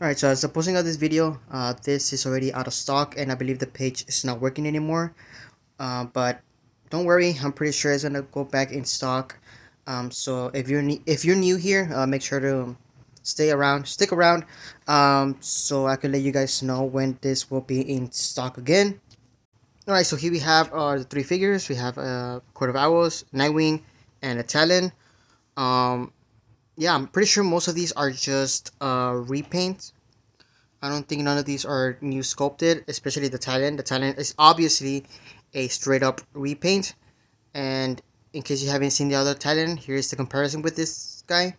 Alright, so as the posting of this video, uh, this is already out of stock and I believe the page is not working anymore. Uh, but don't worry, I'm pretty sure it's gonna go back in stock. Um, so if you're if you're new here, uh, make sure to stay around, stick around, um, so I can let you guys know when this will be in stock again. Alright, so here we have our three figures. We have a uh, Court of Owls, Nightwing, and a Talon. Um, yeah, I'm pretty sure most of these are just uh, repaints. I don't think none of these are new sculpted, especially the Talon. The Talon is obviously a straight up repaint. And in case you haven't seen the other Talon, here's the comparison with this guy.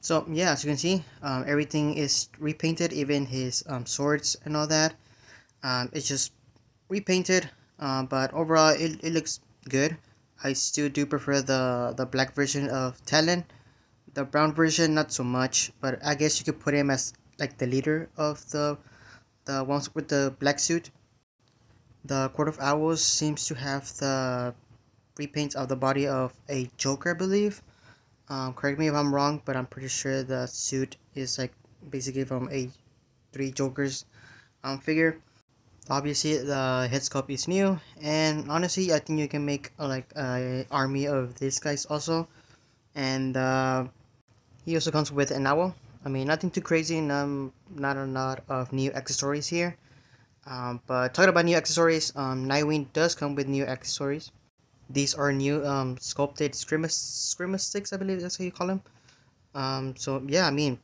So yeah, as you can see, um, everything is repainted, even his um, swords and all that. Um, it's just repainted, uh, but overall it, it looks good. I still do prefer the, the black version of Talon the brown version, not so much, but I guess you could put him as like the leader of the the ones with the black suit. The Court of Owls seems to have the repaint of the body of a Joker, I believe. Um, correct me if I'm wrong, but I'm pretty sure the suit is like basically from a three Jokers um, figure. Obviously, the head sculpt is new, and honestly, I think you can make uh, like a army of these guys also. And uh, he also comes with an owl. I mean, nothing too crazy, um, not a lot of new accessories here. Um, but talking about new accessories, um, Nightwing does come with new accessories. These are new um, sculpted Scrimus, Scrimus sticks, I believe that's how you call them. Um, so yeah, I mean,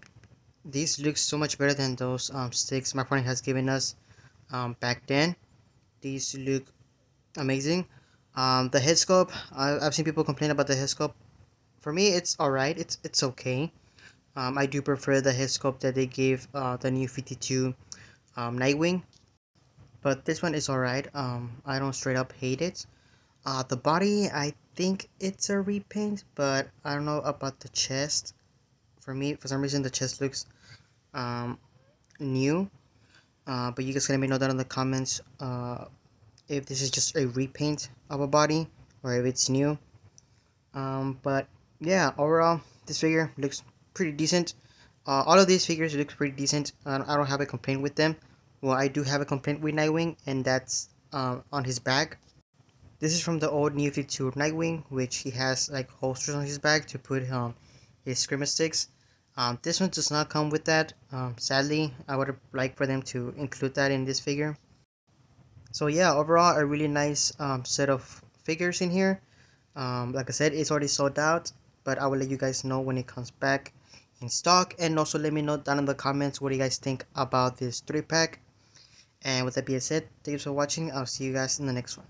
these look so much better than those um, sticks my Mark has given us um, back then. These look amazing. Um, the head sculpt, I, I've seen people complain about the head sculpt for me it's alright. It's it's okay. Um, I do prefer the head sculpt that they gave uh, the new 52 um, Nightwing. But this one is alright. Um, I don't straight up hate it. Uh, the body I think it's a repaint but I don't know about the chest. For me for some reason the chest looks um, new. Uh, but you guys can let me know that in the comments uh, if this is just a repaint of a body or if it's new. Um, but yeah, overall, this figure looks pretty decent. Uh, all of these figures look pretty decent. Uh, I don't have a complaint with them. Well, I do have a complaint with Nightwing, and that's um, on his bag. This is from the old New 52 Nightwing, which he has like holsters on his bag to put um, his Scrimus sticks. Um, this one does not come with that. Um, sadly, I would like for them to include that in this figure. So yeah, overall, a really nice um, set of figures in here. Um, like I said, it's already sold out but I will let you guys know when it comes back in stock. And also let me know down in the comments what you guys think about this 3 pack. And with that being said thanks for watching. I'll see you guys in the next one